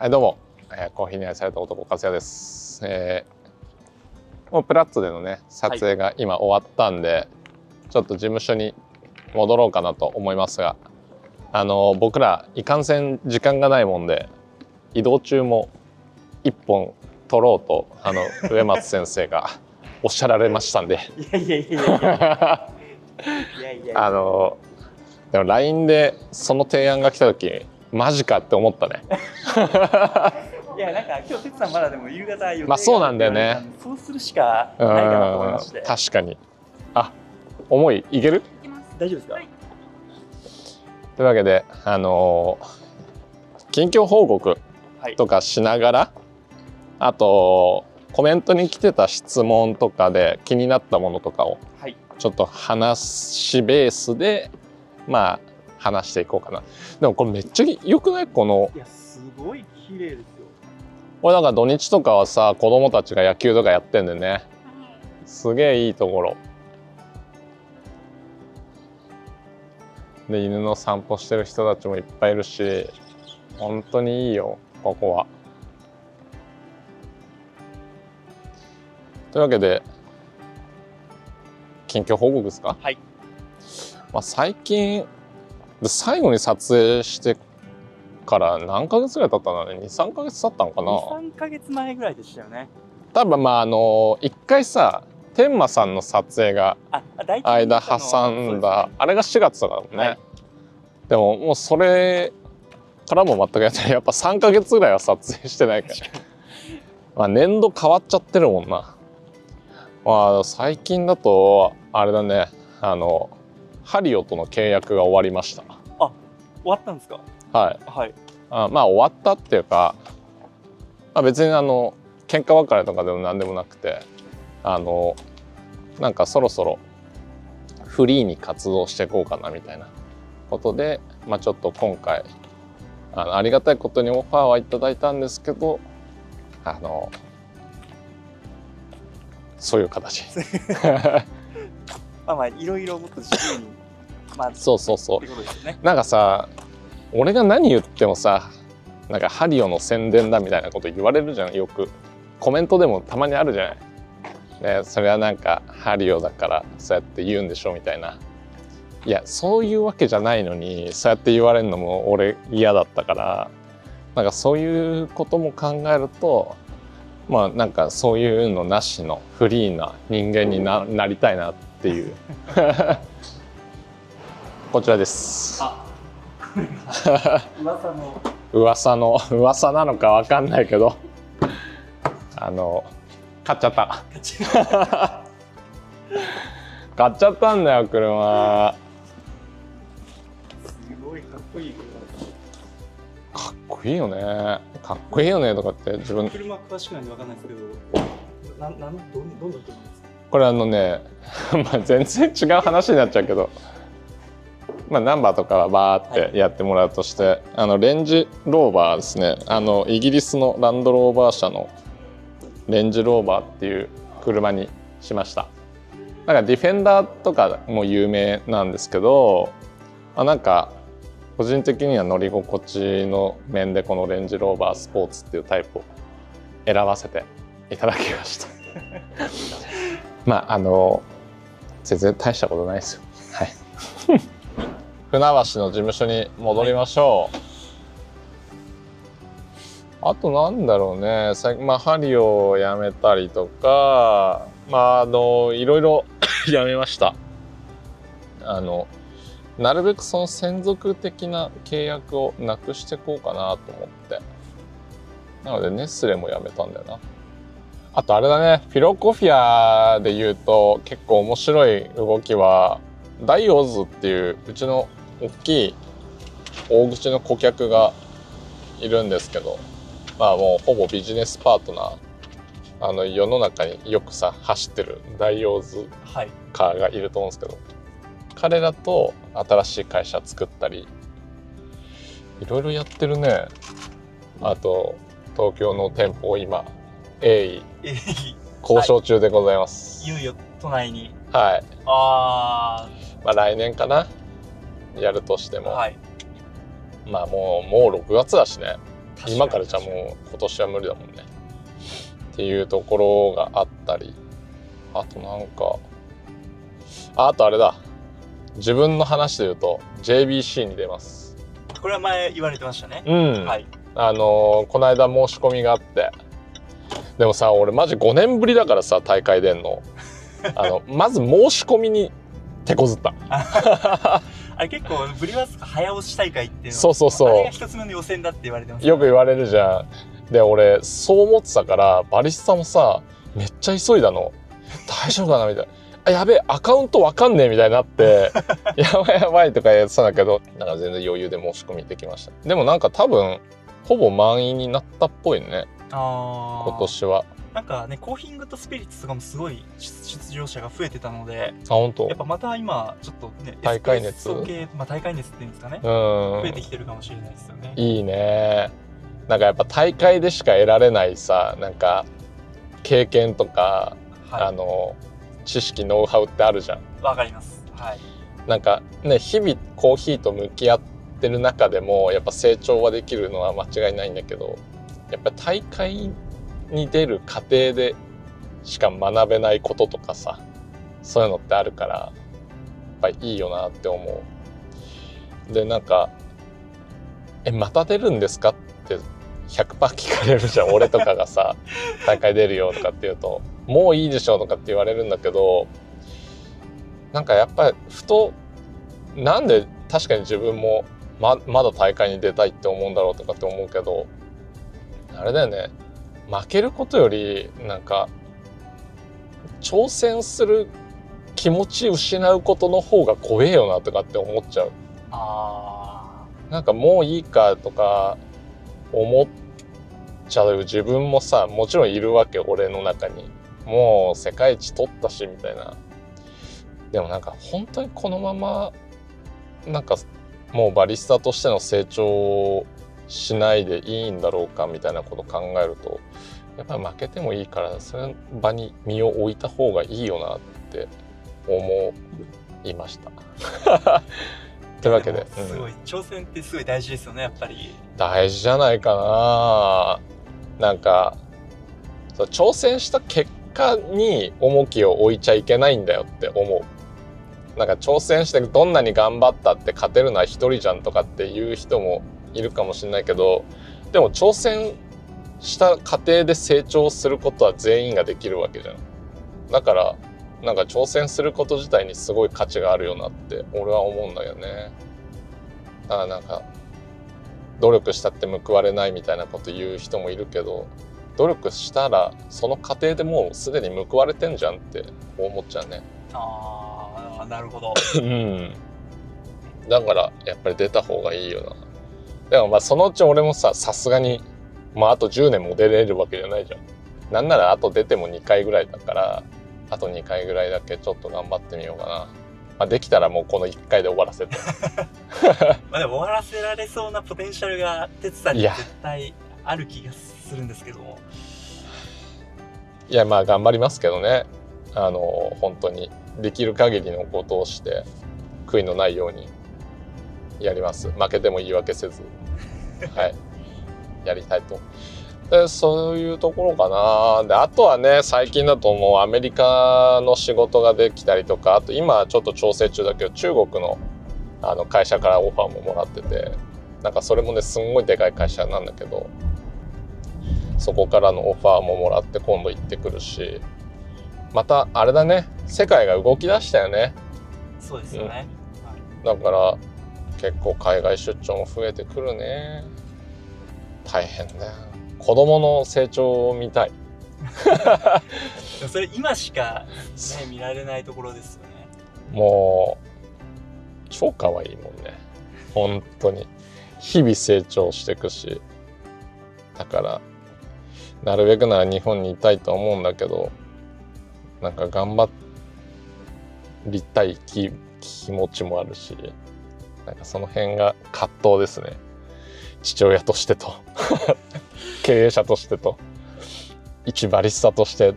はい、どうも、えーコーヒーに愛された男、和也です。えーもうプラッツでのね、撮影が今終わったんで、ちょっと事務所に戻ろうかなと思いますが、あのー僕ら、いかんせん時間がないもんで、移動中も一本撮ろうと、あの、植松先生が おっしゃられましたんで、いやいやいやいや。いやいやいや。あのーでも LINE でその提案が来た時、マジかって思ったね。いやなんか今日哲さんまだでも夕方予定がまあそうなんだよね。そうするしかないかなと思いまして。うん確かに。あ重い？いける？大丈夫ですか、というわけであのー近況報告はい。とかしながら、あとコメントに来てた質問とかで気になったものとかをはい。ちょっと話ベースでまあ話していこうかな。でもこれめっちゃ良くない？このいやすごい綺麗ですよ。これだから土日とかはさ子供たちが野球とかやってんでね。すげえいいところ。で犬の散歩してる人たちもいっぱいいるし本当にいいよここは。というわけで近況報告ですか？はい、まあ、最近で最後に撮影してから何ヶ月ぐらい経ったんだね23ヶ月経ったのかな？23か月前ぐらいでしたよね。多分まああの一回さ天馬さんの撮影が間挟んだ、あれが4月だからね、はい。でももうそれからも全くやってない。やっぱ3ヶ月ぐらいは撮影してないから。まあ年度変わっちゃってるもんな。まあ最近だとあれだね。あのハリオとの契約が終わりました。終わったんですか？はい。はい。あまあ終わったっていうか、まあ、別にあの喧嘩別れとかでも何でもなくてあのなんかそろそろフリーに活動していこうかなみたいなことで、まあ、ちょっと今回あのありがたいことにオファーはいただいたんですけどあのそういう形。まあまあいろいろもっと自由にまあそうそうそう。ね。なんかさ俺が何言ってもさなんかハリオの宣伝だみたいなこと言われるじゃん。よく。コメントでもたまにあるじゃない、ね、それはなんかハリオだからそうやって言うんでしょみたいな。いやそういうわけじゃないのにそうやって言われるのも俺嫌だったからなんかそういうことも考えるとまあなんかそういうのなしのフリーな人間にななりたいなっていう こちらです。あ。噂の。噂の噂なのかわかんないけど。あの買っちゃった。買っちゃったんだよ車。すごいかっこいいかっこいいよね。かっこいいよねとかって自分。車詳しくないんでわかんないですけど。なんなんどんどんな車ですか？これあのね まあ全然違う話になっちゃうけどまあナンバーとかはバーってやってもらうとして、あのレンジローバーですね。あのイギリスのランドローバー社のレンジローバーっていう車にしました。なんかディフェンダーとかも有名なんですけどあなんか個人的には乗り心地の面でこのレンジローバースポーツっていうタイプを選ばせていただきました。まああの全然大したことないですよ。はい船橋の事務所に戻りましょう、あとなんだろうね。最近まあ針をやめたりとかまああのいろいろ やめました。あのなるべくその専属的な契約をなくしていこうかなと思って。なのでネスレもやめたんだよな。あとあれだね。フィロコフィアで言うと結構面白い動きはダイオーズっていううちの大きい大口の顧客がいるんですけどまあもうほぼビジネスパートナー。あの世の中によくさ走ってるダイオーズはい。カーがいると思うんですけど彼らと新しい会社作ったりいろいろやってるね。あと東京の店舗を今鋭意えー交渉中でございます。い。よいよ都内に。はい、あまあ、来年かなやるとしても、あはい。まあもうもう6月だしね。に。今からじゃもう今年は無理だもんね。っていうところがあったり。あとなんかああとあれだ。自分の話で言うと JBC に出ます。これは前言われてましたね。うん、はい。あのーこの間申し込みがあって。でもさ俺マジ5年ぶりだからさ大会出んの。あの まず申し込みに手こずった あれ結構ブリワース早押し大会っていうの。そうそうそう。あれが一つ目の予選だって言われてます。よく言われるじゃん。で俺そう思ってたからバリスタもさめっちゃ急いだの。大丈夫かなみたいな。あやべえアカウントわかんねえみたいになって やばいやばいとか言ってたんだけどなんか全然余裕で申し込みできました。でもなんか多分ほぼ満員になったっぽいね。今年はなんかねコーヒングとスピリッツとかもすごい出出場者が増えてたのであ本当？やっぱまた今ちょっとね大会熱？系まあ大会熱っていうんですかね、うん。増えてきてるかもしれないですよね。いいね。なんかやっぱ大会でしか得られないさなんか経験とか、あはの知識ノウハウってあるじゃん。いわかります。はい。なんかね日々コーヒーと向き合ってる中でもやっぱ成長はできるのは間違いないんだけどやっぱ大会に出る過程でしか学べないこととかさそういうのってあるからやっぱりいいよなって思う。でなんか「えまた出るんですか?」って100%聞かれるじゃん 俺とかがさ大会出るよとかって言うと「もういいでしょ」とかって言われるんだけどなんかやっぱりふとなんで確かに自分もままだ大会に出たいって思うんだろうとかって思うけどあれだよね負けることよりなんか挑戦する気持ち失うことの方が怖えよなとかって思っちゃう。あなんかもういいかとか思っちゃう自分もさもちろんいるわけ俺の中に。もう世界一取ったしみたいな。でもなんか本当にこのままなんかもうバリスタとしての成長をしないでいいんだろうかみたいなこと考えるとやっぱり負けてもいいからその場に身を置いた方がいいよなって思いました。というわけで、すごい、挑戦ってすごい大事ですよねやっぱり。大事じゃないかな。なんかそう挑戦した結果に重きを置いちゃいけないんだよって思う。なんか挑戦してどんなに頑張ったって勝てるのは一人じゃんとかっていう人もいるかもしれないけどでも挑戦した過程で成長することは全員ができるわけじゃん。だからなんか挑戦すること自体にすごい価値があるよなって俺は思うんだよね。だからなんか努力したって報われないみたいなこと言う人もいるけど努力したらその過程でもうすでに報われてんじゃんって思っちゃうね。ああなるほど。うん。だからやっぱり出た方がいいよな。でもまあそのうち俺もささすがにまああと10年も出れるわけじゃないじゃん。なんならあと出ても2回ぐらいだからあと2回ぐらいだけちょっと頑張ってみようかな、まあ、できたらもうこの1回で終わらせて。まあでも終わらせられそうなポテンシャルが哲さんに絶対ある気がするんですけども。いやまあ頑張りますけどね。あの本当に。できる限りのことをして悔いのないようにやります。負けても言い訳せず。はいやりたいと。でそういうところかな。であとはね最近だともうアメリカの仕事ができたりとかあと今ちょっと調整中だけど中国のあの会社からオファーももらっててなんかそれもねすんごいでかい会社なんだけどそこからのオファーももらって今度行ってくるしまたあれだね世界が動き出したよね。そうですよね、はいだから結構海外出張も増えてくるね大変だよ。子供の成長を見たい。それ今しか、ね、見られないところですよね。もう超可愛いもんね。本当に。日々成長していくし。だからなるべくなら日本にいたいと思うんだけどなんか頑張りたい気気持ちもあるしなんかその辺が葛藤ですね父親としてと。経営者としてと。一バリスタとして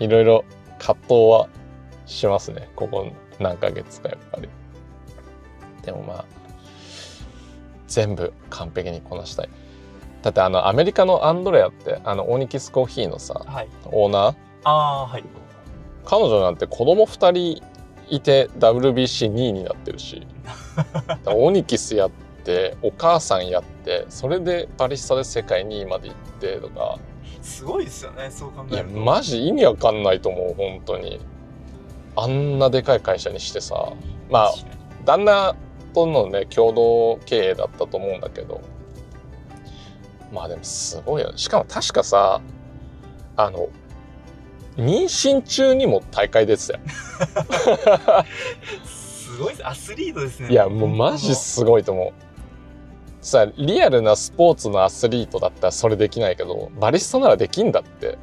いろいろ葛藤はしますね。ここ何ヶ月かやっぱり。でもまあ全部完璧にこなしたい。だってあのアメリカのアンドレアってあのオニキスコーヒーのさはい。オーナー？ああはい。彼女なんて子供2人いて WBC2 位になってるし。オニキスやってお母さんやってそれでバリスタで世界2位まで行ってとか。すごいですよねそう考いやえると。マジ意味わかんないと思う本当に。あんなでかい会社にしてさ。まあ旦那とのね共同経営だったと思うんだけど。まあでもすごいよ。ねしかも確かさあの妊娠中にも大会出てたよ。すごいです。アスリートですね。いやもうマジすごいと思うさリアルなスポーツのアスリートだったらそれできないけどバリスタならできんだって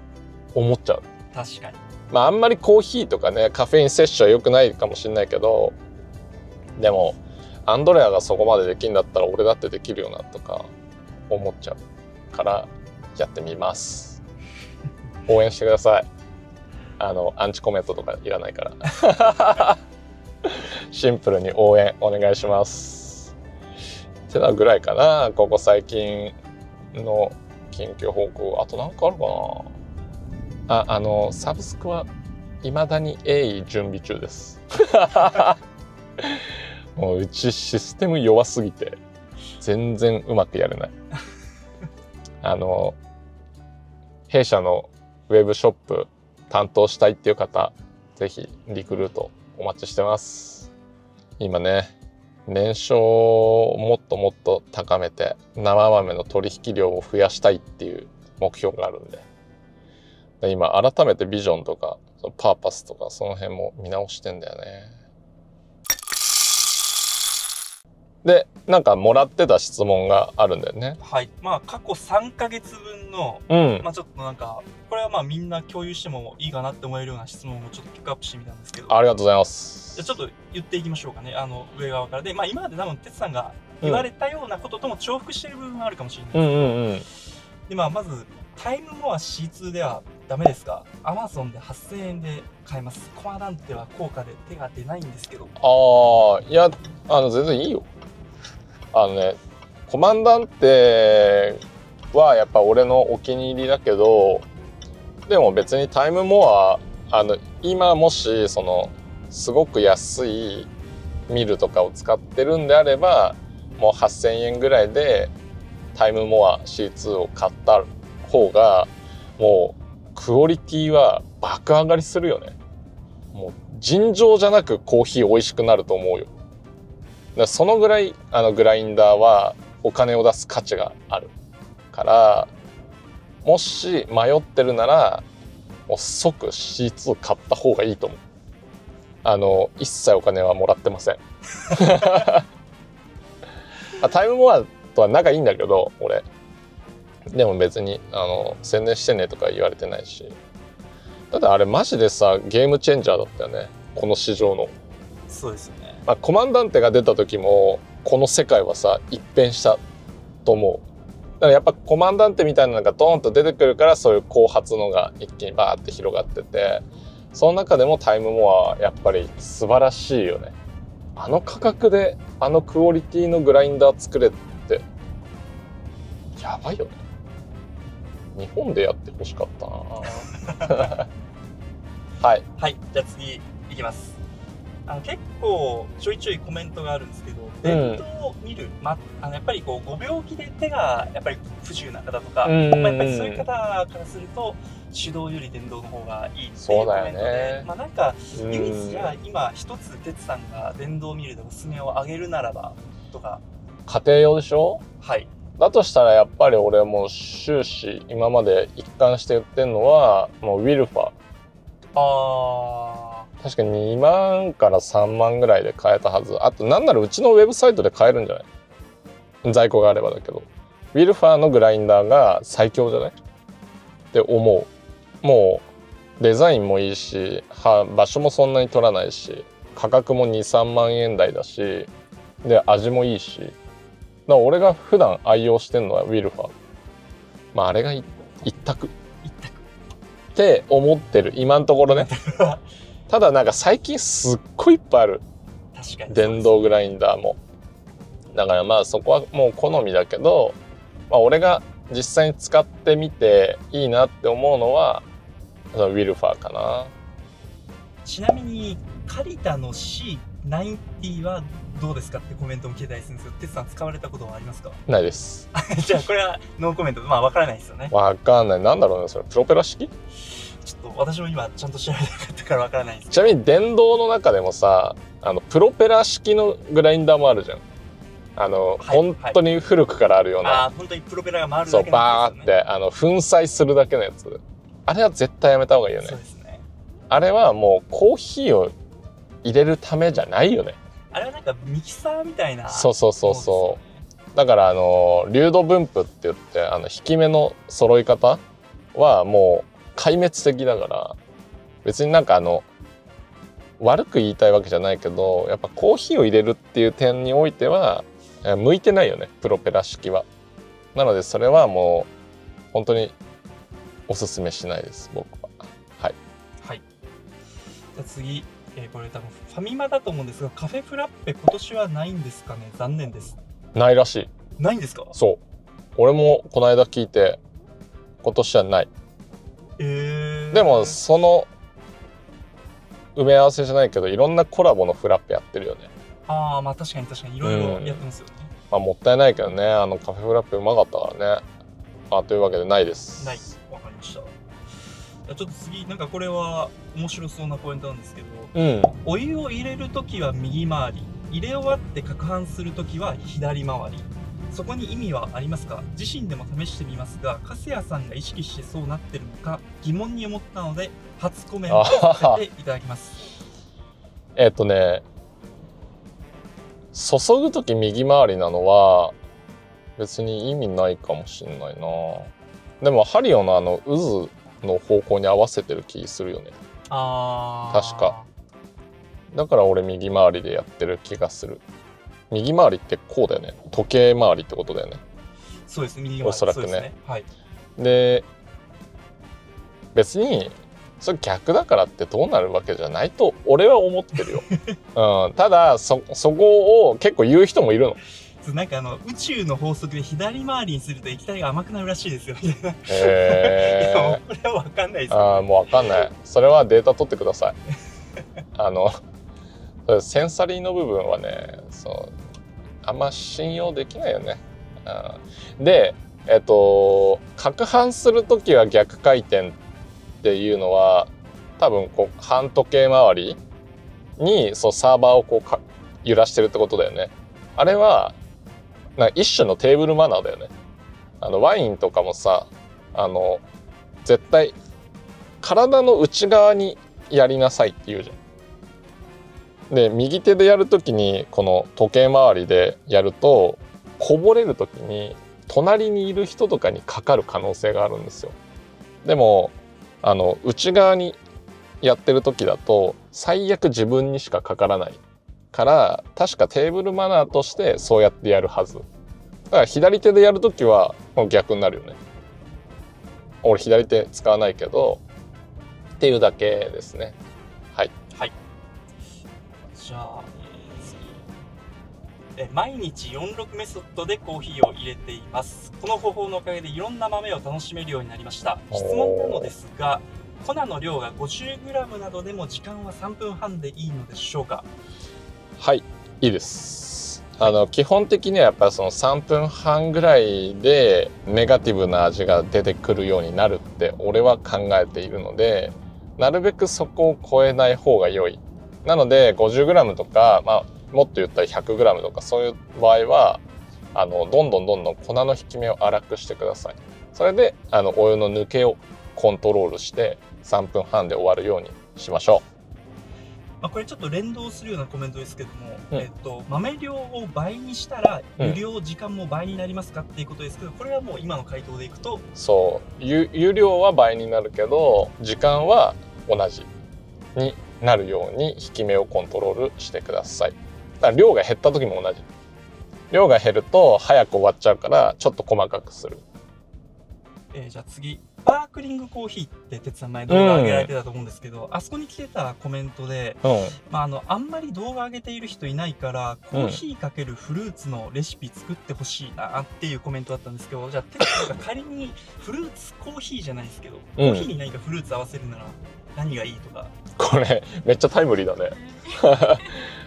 思っちゃう。確かに。まああんまりコーヒーとかねカフェイン摂取は良くないかもしれないけどでもアンドレアがそこまでできんだったら俺だってできるよなとか思っちゃうからやってみます。応援してください。あのアンチコメントとかいらないから。シンプルに応援お願いしますってなぐらいかな。ここ最近の近況報告あと何かあるかな。ああのサブスクはいまだに鋭意準備中です。もううちシステム弱すぎて全然うまくやれない。あの弊社のウェブショップ担当したいっていう方ぜひリクルートお待ちしてます。今ね年商をもっともっと高めて生豆の取引量を増やしたいっていう目標があるんで。で今改めてビジョンとかパーパスとかその辺も見直してんだよね。でなんかもらってた質問があるんだよね。はい。まあ過去3ヶ月分のうん。まあちょっとなんかこれはまあみんな共有してもいいかなって思えるような質問をちょっとピックアップしてみたんですけど。ありがとうございます。じゃあちょっと言っていきましょうかね。あの上側からで。まあ今まで多分哲さんが言われたようなこととも重複してる部分があるかもしれないですうんうんうんでまあまずタイムモア C2 ではダメですか？Amazon で8000円で買えます。コマダンテは高価で手が出ないんですけど。ああいやあの全然いいよあのねコマンダンテはやっぱ俺のお気に入りだけどでも別にタイムモアあの今もしそのすごく安いミルとかを使ってるんであればもう8,000円ぐらいでタイムモア C2 を買った方がもうクオリティは爆上がりするよね。もう尋常じゃなくコーヒー美味しくなると思うよ。だそのぐらいあのグラインダーはお金を出す価値があるからもし迷ってるならもう即 C2 買った方がいいと思う。あの一切お金はもらってません。あタイムモアとは仲いいんだけど俺。でも別にあの宣伝してねとか言われてないし。だってあれマジでさゲームチェンジャーだったよね。この市場の、そうですよねまあ、コマンダンテが出た時もこの世界はさ一変したと思う。だからやっぱコマンダンテみたいなのがドーンと出てくるからそういう後発のが一気にバーって広がっててその中でもタイムモアはやっぱり素晴らしいよね。あの価格であのクオリティのグラインダー作れってやばいよね。日本でやってほしかったな。はい。はいじゃあ次いきますあの結構ちょいちょいコメントがあるんですけど電動を見る、ま、あのやっぱりこうご病気で手がやっぱり不自由な方とか、うんまあ、やっぱりそういう方からすると手動より電動の方がいいっていうコメントで、まあなんかうん。唯一じゃあ今一つ哲さんが電動ミルでおすすめをあげるならばとか。家庭用でしょ？はい。だとしたらやっぱり俺はもう終始今まで一貫して言ってんのはもうウィルファあ確か2万から3万ぐらいで買えたはず。あとなんならうちのウェブサイトで買えるんじゃない？在庫があればだけど。ウィルファーのグラインダーが最強じゃない？って思う。もうデザインもいいしは場所もそんなに取らないし価格も23万円台だしで味もいいし。だから俺が普段愛用してるのはウィルファー。まああれがい一択。一択。って思ってる。今のところね。あただなんか最近すっごいいっぱいある。確かに。電動グラインダーも。だからまあそこはもう好みだけど、まあ、俺が実際に使ってみていいなって思うのはウィルファーかな。ちなみにカリタの C90 はどうですかってコメントも聞いたりするんですけど哲さん使われたことはありますか？ないです。じゃあこれはノーコメント。まあわからないですよね。わかんない。なんだろうねそれ。プロペラ式？ちょっと私も今ちゃんと調べなかったからわからないんです。けちなみに電動の中でもさあのプロペラ式のグラインダーもあるじゃん。あの、はい本当に古くからあるようどあな、あ本当にプロペラが回るそうだけバーってあの粉砕するだけのやつ。あれは絶対やめた方がいいよね。そうですね。あれはもうコーヒーを入れるためじゃないよね。あれはなんかミキサーみたいな。そうそうそうそう。そうだからあの流動分布って言ってあの引き目の揃い方はもう壊滅的だから別になんかあの悪く言いたいわけじゃないけどやっぱコーヒーを入れるっていう点においてはえ向いてないよねプロペラ式は。なのでそれはもう本当におすすめしないです僕は。はい。はいじゃあ次、えーこれ多分ファミマだと思うんですがカフェフラッペ今年はないんですかね？残念ですないらしい。ないんですか？そう。俺もこの間聞いて今年はない。えー、でもその埋め合わせじゃないけどいろんなコラボのフラッペやってるよね。ああまあ確かに確かに。いろいろやってますよね、まあもったいないけどね。あのカフェフラッペうまかったからね。まあというわけでないです。ない。わかりました。ちょっと次なんかこれは面白そうなポイントなんですけどうん。お湯を入れるときは右回り。入れ終わって攪拌するときは左回りそこに意味はありますか？自身でも試してみますが粕谷さんが意識してそうなってるのか疑問に思ったので初コメントさせていただきますえっとね注ぐ時右回りなのは別に意味ないかもしんないな。でもハリオのあの渦の方向に合わせてる気するよね。あー確かだから俺右回りでやってる気がする。右回りってこうだよね。時計回りってことだよね。そうですね右回りおそらくねそうですはいで別にそれ逆だからってどうなるわけじゃないと俺は思ってるよ。うん、ただそそこを結構言う人もいるの。なんかあの宇宙の法則で左回りにすると液体が甘くなるらしいですよみた いな、いへやもうーこれは分かんないですあーもうわかんない。それはデータ取ってください。あのセンサリーの部分はねそうあんま信用できないよね。うんでえっと攪拌する時は逆回転っていうのは多分こう半時計回りにそうサーバーをこう揺らしてるってことだよね。あれはな一種のテーブルマナーだよね。あのワインとかもさあの絶対体の内側にやりなさいって言うじゃん。で右手でやるときにこの時計回りでやるとこぼれるときに隣にいる人とかにかかる可能性があるんですよ。でもあの内側にやってる時だと最悪自分にしかかからないから確かテーブルマナーとしてそうやってやるはず。だから左手でやるときはもう逆になるよね。俺左手使わないけどっていうだけですね。はい。じゃあ、え毎日46メソッドでコーヒーを入れていますこの方法のおかげでいろんな豆を楽しめるようになりました質問なのですが粉の量が 50g などでも時間は3分半でいいのでしょうか？はい、いいです。あの基本的にはやっぱりその3分半ぐらいでネガティブな味が出てくるようになるって俺は考えているのでなるべくそこを超えない方が良い。なので 50g とか、まあ、もっと言ったら 100g とかそういう場合はあのどんどんどんどん粉の引き目を粗くしてください。それであのお湯の抜けをコントロールして3分半で終わるようにしましょまあ、これちょっと連動するようなコメントですけども、うんえっと、豆量を倍にしたらうん湯量時間も倍になりますかっていうことですけどこれはもう今の回答でいくとう。そう湯湯量は倍になるけど時間は同じになるように引き目をコントロールしてください。だから量が減った時も同じ。量が減ると早く終わっちゃうからちょっと細かくする。えーじゃあ次、パークリングコーヒーって哲さん前動画上げられてたと思うんですけど、あそこに来てたコメントで、うんまあ、あのあんまり動画上げている人いないからコーヒーかけるフルーツのレシピ作ってほしいなっていうコメントだったんですけどじゃあ哲さんが仮にフルーツコーヒーじゃないですけど、コーヒーに何かフルーツ合わせるなら何がいいとか。これめっちゃタイムリーだね。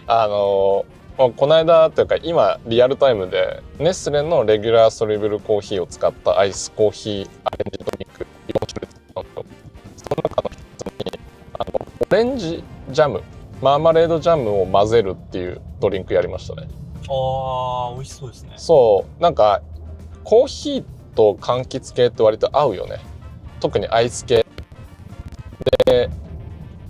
あのまあこの間というか今リアルタイムでネスレのレギュラーソリブルコーヒーを使ったアイスコーヒーアレンジドリンク4種類作ったんですよその中の一つにあのオレンジジャムマーマレードジャムを混ぜるっていうドリンクやりましたね。あー美味しそうですね。そう。なんかコーヒーと柑橘系って割と合うよね。特にアイス系で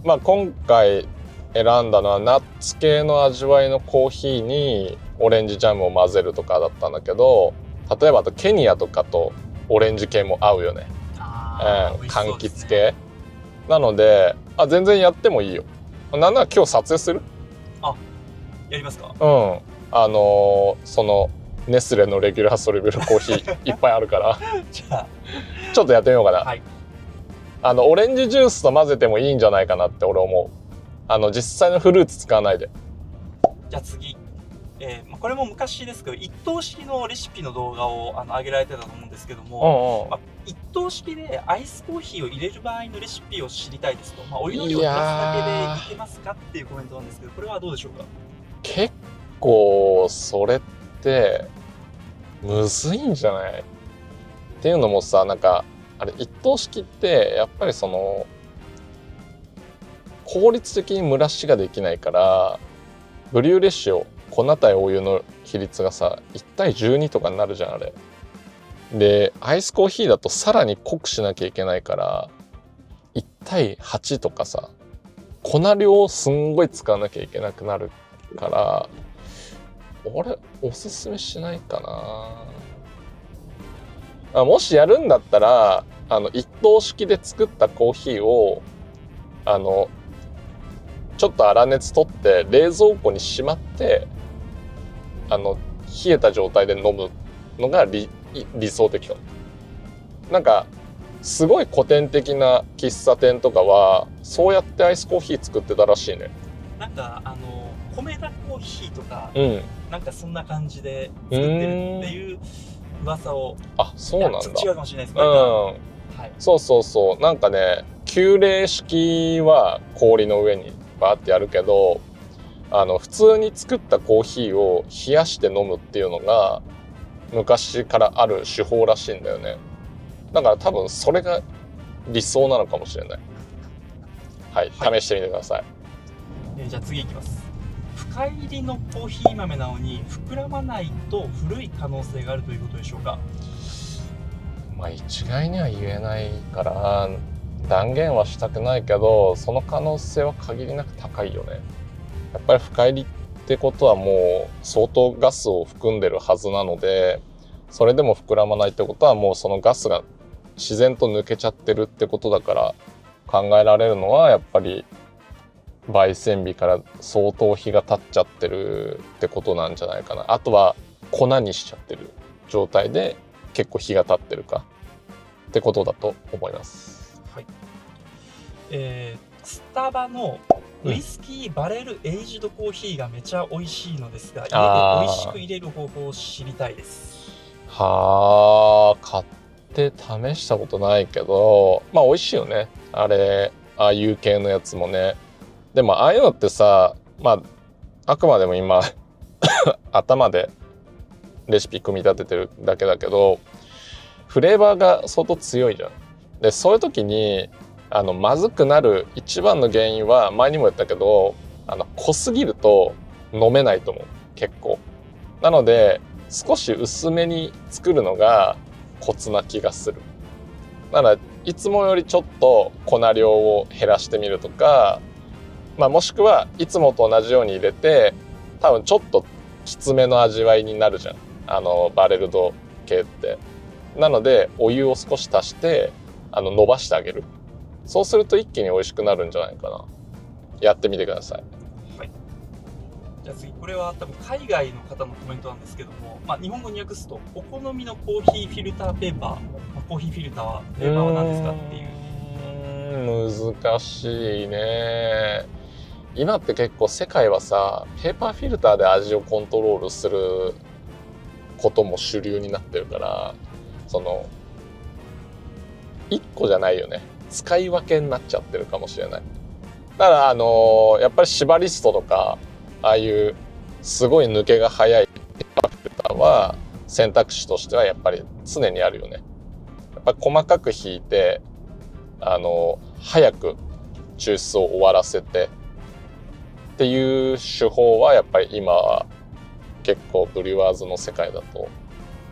まあ今回選んだのはナッツ系の味わいのコーヒーにオレンジジャムを混ぜるとかだったんだけど例えばあとケニアとかとオレンジ系も合うよね、うん、柑橘系。なのであ全然やってもいいよ。なんなら今日撮影する？やりますか？うん。あのーそのネスレのレギュラーソリブルコーヒーいっぱいあるから。じゃあ。ちょっとやってみようかな、はいあのオレンジジュースと混ぜてもいいんじゃないかなって俺思う。あの実際のフルーツ使わないで。じゃあ次、えーまあ、これも昔ですけど一等式のレシピの動画をあの上げられてたと思うんですけどうも、んうん。まあ、一等式でアイスコーヒーを入れる場合のレシピを知りたいですと、まあ、お湯の量を減らすだけでいけますかっていうコメントなんですけどこれはどうでしょうか？結構それってむずいんじゃない？っていうのもさなんかあれ一等式ってやっぱりその効率的に蒸らしができないからブリューレッを粉対お湯の比率がさ1対12とかになるじゃんあれ。でアイスコーヒーだとさらに濃くしなきゃいけないから1対8とかさ粉量をすんごい使わなきゃいけなくなるから俺おすすめしないかなもしやるんだったらあの一等式で作ったコーヒーをあのちょっと粗熱取って冷蔵庫にしまってあの冷えた状態で飲むのが理理想的かもなんかすごい古典的な喫茶店とかはそうやってアイスコーヒー作ってたらしいね。なんかあの米田コーヒーとかうん。なんかそんな感じで作ってるっていう噂を。あそうなんだ。違うかもしれないです。うけど、ん。はい、そうそうそう。なんかね急冷式は氷の上にバーってやるけどあの普通に作ったコーヒーを冷やして飲むっていうのが昔からある手法らしいんだよね。だから多分それが理想なのかもしれない。はい、はい。試してみてください。えーじゃあ次いきます深入りのコーヒー豆なのに膨らまないと古い可能性があるということでしょうか？まあ一概には言えないから断言はしたくないけどその可能性は限りなく高いよね。やっぱり深入りってことはもう相当ガスを含んでるはずなのでそれでも膨らまないってことはもうそのガスが自然と抜けちゃってるってことだから考えられるのはやっぱり焙煎日から相当日が経っちゃってるってことなんじゃないかな。あとは粉にしちゃってる状態で結構日が経ってるかってことだと思います。はい。えースタバのウイスキーバレルエイジドコーヒーがめちゃ美味しいのですが、家で美味しく入れる方法を知りたいです。はあ買って試したことないけどまあ美味しいよね。あれああいう系のやつもねでもああいうのってさまああくまでも今 頭でレシピ組み立ててるだけだけどフレーバーが相当強いじゃん。でそういう時にあのまずくなる一番の原因は前にも言ったけどあの濃すぎると飲めないと思う結構。なので少し薄めに作るのがコツな気がする。ならいつもよりちょっと粉量を減らしてみるとか、まあ、もしくはいつもと同じように入れて多分ちょっときつめの味わいになるじゃん。あのバレルド系って。なのでお湯を少し足してあの伸ばしてあげる。そうすると一気に美味しくなるんじゃないかな。やってみてください。じゃあ次これは多分海外の方のコメントなんですけども、まあ、日本語に訳すとお好みのコーヒーフィルターペーパー、まあ、コーヒーフィルターはペーパーは何ですかっていう。難しいね今って結構世界はさペーパーフィルターで味をコントロールすることも主流になってるからその1個じゃないよね。使い分けになっちゃってるかもしれない。だからあのーやっぱりシバリストとかああいうすごい抜けが早いペーパーフィルターは選択肢としてはやっぱり常にあるよね。やっぱ細かく引いてあの早く抽出を終わらせてっていう手法はやっぱり今結構ブリュワーズの世界だと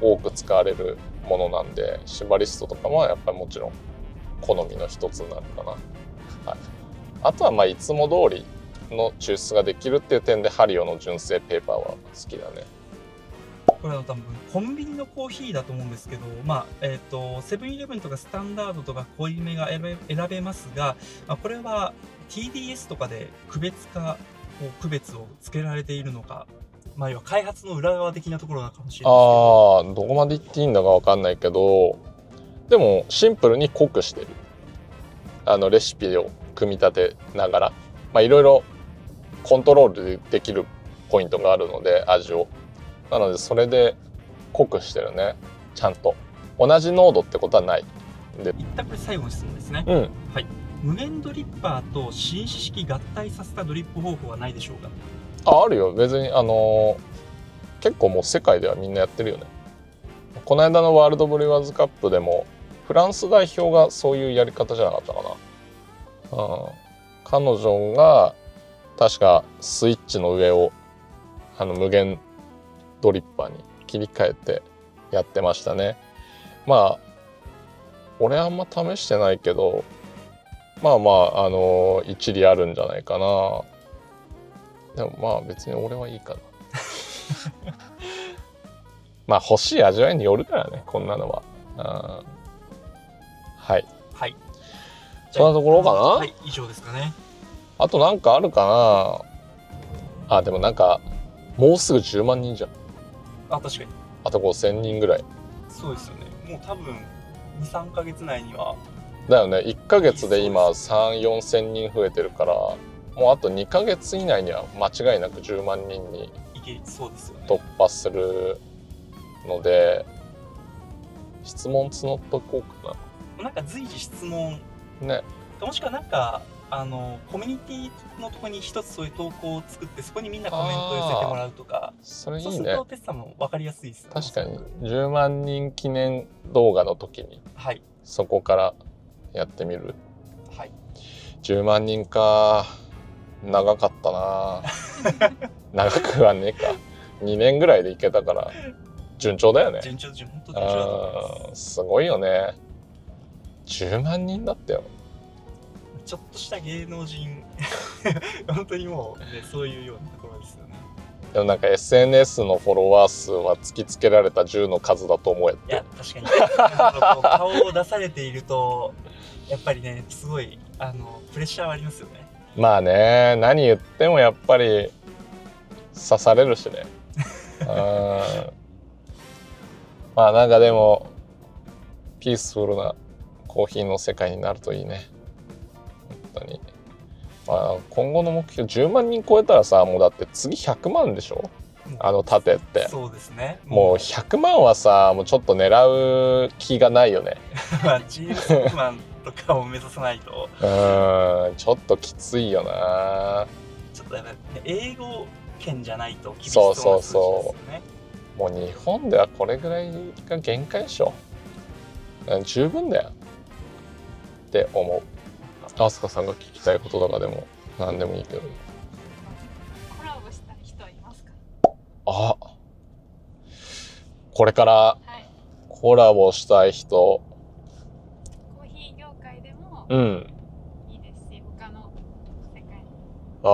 多く使われるものなんでシバリストとかもやっぱりもちろん好みの一つになるかな、はい、あとはまあいつも通りの抽出ができるっていう点でハリオの純正ペーパーは好きだね。これは多分コンビニのコーヒーだと思うんですけど、まあえっとセブンイレブンとかスタンダードとか濃いめが選べ選べますが、まあ、これは TDS とかで区別化こう区別をつけられているのか、まあ、要は開発の裏側的なところなのかもしれないですけど。ああどこまで言っていいんだかわかんないけどでもシンプルに濃くしてる。あのレシピを組み立てながらまあいろいろコントロールできるポイントがあるので味を。なのでそれで濃くしてるね。ちゃんと。同じ濃度ってことはない。一旦これ最後の質問ですね、うん無限ドリッパーと紳士式合体させたドリップ方法はないでしょうか？ああるよ。別にあのー結構もう世界ではみんなやってるよね。この間のワールドブリワーズカップでもフランス代表がそういうやり方じゃなかったかな、うん、彼女が確かスイッチの上をあの無限ドリッパーに切り替えてやってましたね。まあ俺あんま試してないけどまあまああの一理あるんじゃないかな。でもまあ別に俺はいいかな。まあ欲しい味わいによるからねこんなのは。うんはい。はい。そんなところかな？はい以上ですかね。あとなんかあるかな？あでもなんかもうすぐ10万人じゃん。あ確かに。あと5000人ぐらい。そうですよね。もう多分23か月内にはだよね。1ヶ月で今そ3 4千人増えてるからもうあと2ヶ月以内には間違いなく10万人に突破するので質問募っとこうかな。んか随時質問。なね。もしくはなんかあのコミュニティのところに一つそういう投稿を作ってそこにみんなコメントを寄せてもらうとかそれいいね。そうするとテスさんも分かりやすいですよね。確かに。すごく10万人記念動画の時にはい。そこからやってみる？はい。10万人か。長かったな。長くはねえか。2年ぐらいでいけたから。順調だよね。順調順本当順調す。ごいよね。10万人だったよ。すちょっとした芸能人。本当にもう、ね、そういうようなところですよね。でもなんか SNS のフォロワー数は突きつけられた10の数だと思えって。いや確かに。顔を出されているとやっぱりねすごいあのプレッシャーはありますよね。まあね何言ってもやっぱり刺されるしね。うん。まあなんかでもピースフルなコーヒーの世界になるといいね。本当に。まあ今後の目標10万人超えたらさもうだって次100万でしょ？あの盾って。そうですね。もう100万はさもうちょっと狙う気がないよね。まあジェームス・ホフマンとかを目指さないと。うんちょっときついよな。ちょっとやっぱ英語圏じゃないと厳しそうな数字ですよね。もう日本ではこれぐらいが限界でしょ。うん十分だよって思う。飛鳥さんが聞きたいこととかでも何でもいいけど。コラボした人はいますか？あこれからはい。コラボしたい人もうん。いいですし他の世界あ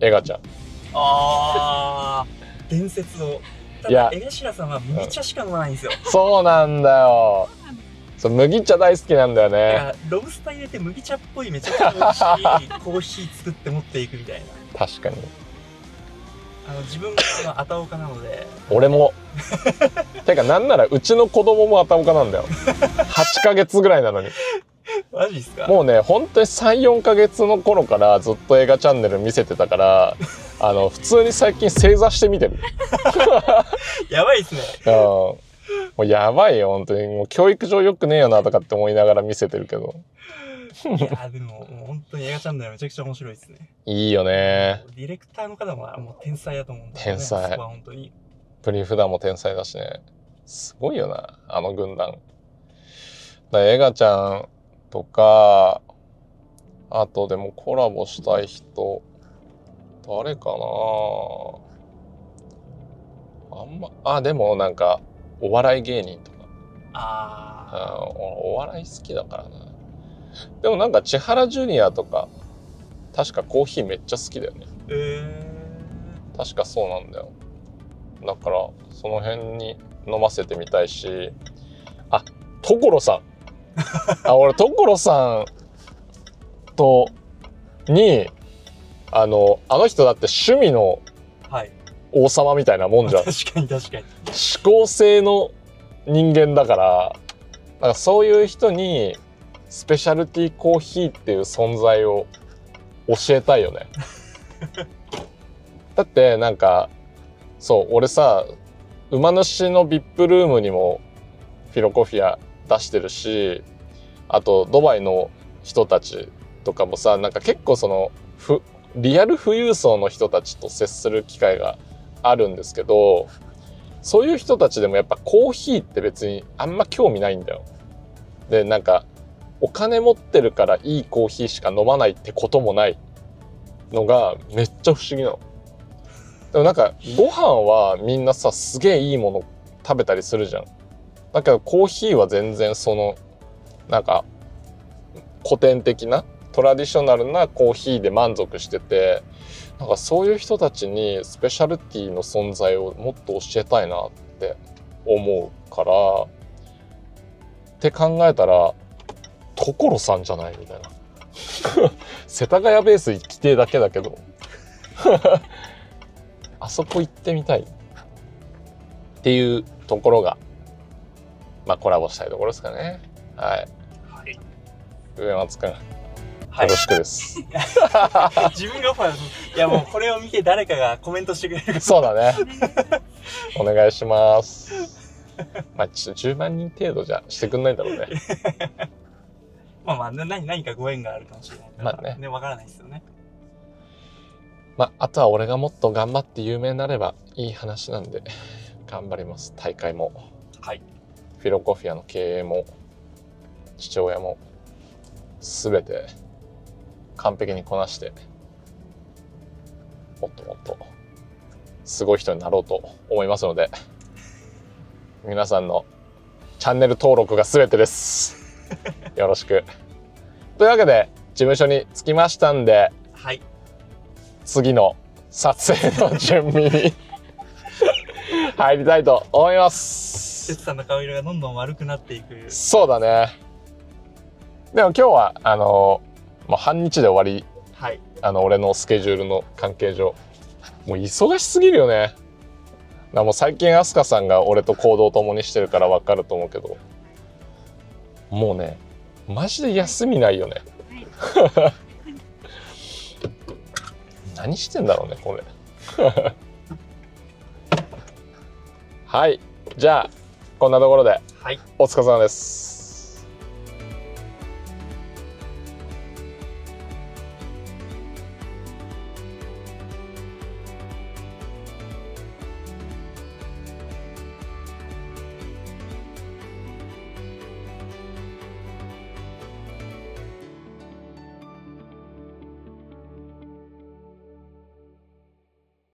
ー。エガちゃん。あー。伝説をたいや。だ江頭さんは麦茶しか飲まないんですよ。そうなんだよ。そう麦茶大好きなんだよね。らロブスター入れて麦茶っぽいめちゃくちゃ美味しいコーヒー作って持っていくみたいな。確かにあの自分もあのあたおかなので。俺も。てかなんならうちの子供もあたおかなんだよ。8ヶ月ぐらいなのに。マジですか？もうね本当に34ヶ月の頃からずっと映画チャンネル見せてたからあの普通に最近正座して見てる。やばいっすね。うん。もうやばいよ本当に。もう教育上良くねえよなとかって思いながら見せてるけどいや でももう本当に映画チャンネルめちゃくちゃ面白いですね。いいよね。ディレクターの方ももう天才だと思うんだよね。天才。そこは本当に。プリフダも天才だしね。すごいよなあの軍団。だからエガちゃんとかあとでもコラボしたい人誰かな。あんまあでもなんかお笑い芸人とか。ああおお笑い好きだからなでもなんか千原ジュニアとか確かコーヒーめっちゃ好きだよね。確かそうなんだよ。だからその辺に飲ませてみたいし。あ所さん。あ俺所さんとにあのあの人だって趣味の王様みたいなもんじゃん。確かに確かに。思考性の人間だからなんかそういう人にスペシャルティーコーヒーっていう存在を教えたいよね だってなんかそう俺さ馬主の VIP ルームにもフィロコフィア出してるしあとドバイの人たちとかもさなんか結構そのふリアル富裕層の人たちと接する機会があるんですけどそういう人たちでもやっぱコーヒーって別にあんま興味ないんだよ。でなんかお金持ってるからいいコーヒーしか飲まないってこともないのがめっちゃ不思議なの。でもなんかご飯はみんなさすげえいいもの食べたりするじゃん。だけどコーヒーは全然そのなんか古典的なトラディショナルなコーヒーで満足しててなんかそういう人たちにスペシャルティーの存在をもっと教えたいなって思うからって考えたら所さんじゃないみたいな。世田谷ベース規定だけだけど。あそこ行ってみたい。っていうところがまあコラボしたいところですかね。はい。はい、上松くん。よはい。ろ、しくです、自分がオファーいやもうこれを見て誰かがコメントしてくれる。そうだね。お願いします。まあちょっと10万人程度じゃしてくんないだろうねまあまあな何何かご縁があるかもしれないからまあね。わからないですよね。まああとは俺がもっと頑張って有名になればいい話なんで頑張ります。大会も。はい。フィロコフィアの経営も父親も全て完璧にこなしてもっともっとすごい人になろうと思いますので皆さんのチャンネル登録が全てです よろしく。というわけで事務所に着きましたんではい。次の撮影の準備に入りたいと思います。哲さんの顔色がどんどん悪くなっていく。そうだね。でも今日はあのもう半日で終わり。はい。あの俺のスケジュールの関係上。もう忙しすぎるよね。だからもう最近飛鳥さんが俺と行動を共にしてるから分かると思うけどもうねマジで休みないよね。はい。何してんだろうねこれ。はい。じゃあこんなところで。はい。お疲れ様です